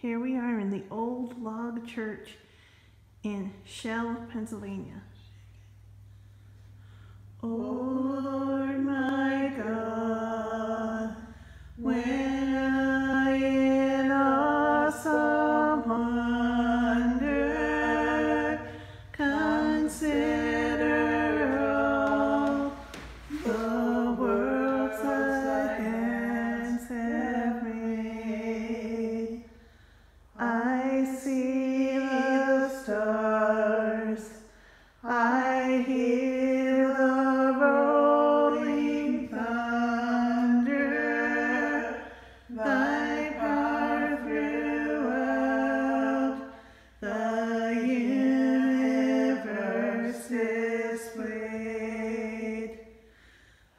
Here we are in the old log church in Shell, Pennsylvania. Oh Lord my God, when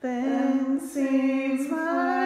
Then sings my